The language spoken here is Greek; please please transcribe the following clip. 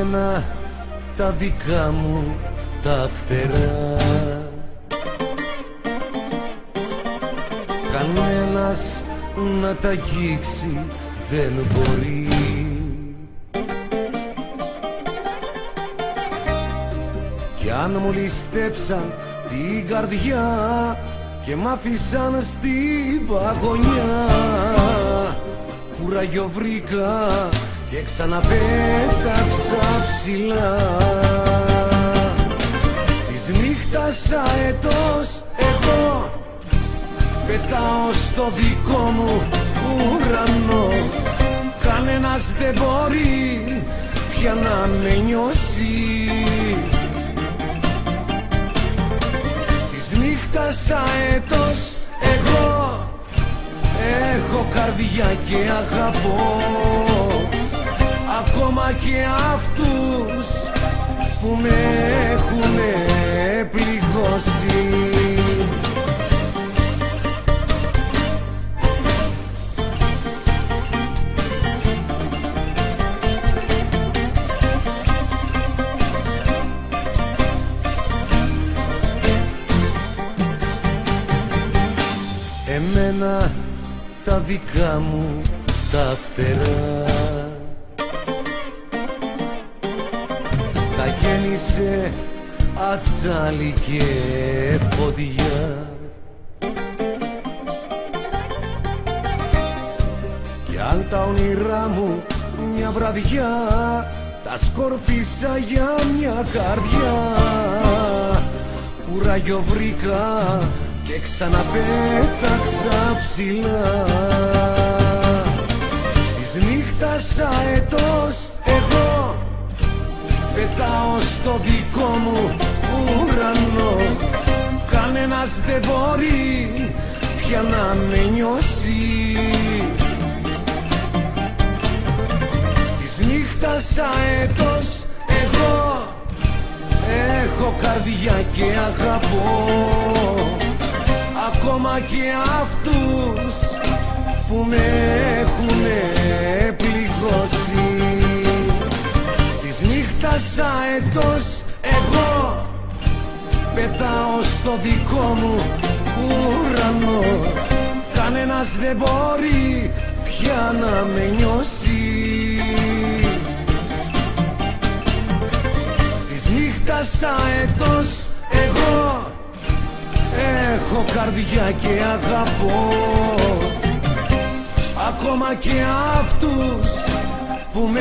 Εμένα τα δικά μου τα φτερά. Κανένας να τα αγγίξει δεν μπορεί. Κι αν μου ληστέψαν την καρδιά και μ' άφησαν στην παγωνιά κουράγιο βρήκα και ξαναπέταξα ψηλά. Της νύχτας αετός εγώ πετάω στο δικό μου ουρανό. Κανένας δεν μπορεί πια να με νιώσει. Της νύχτας αετός εγώ έχω καρδιά και αγαπώ ακόμα και αυτούς που με έχουν πληγώσει. Εμένα τα δικά μου τα φτερά Τα γέννησε ατσάλι και φωτιά. Κι αν τα όνειρά μου μια βραδιά τα σκόρπισα για μια καρδιά. Κουράγιο βρήκα και ξαναπέταξα ψηλά στο δικό μου ουρανό. Κανένας δεν μπορεί πια να με νιώσει. Της νύχτας αετός εγώ έχω καρδιά και αγαπώ. Ακόμα και αυτούς που με έχουν πετάω στο δικό μου ουρανό. Κανένας δεν μπορεί πια να με νιώσει. Της νύχτας αετός εγώ Έχω καρδιά και αγαπώ. Ακόμα και αυτούς που με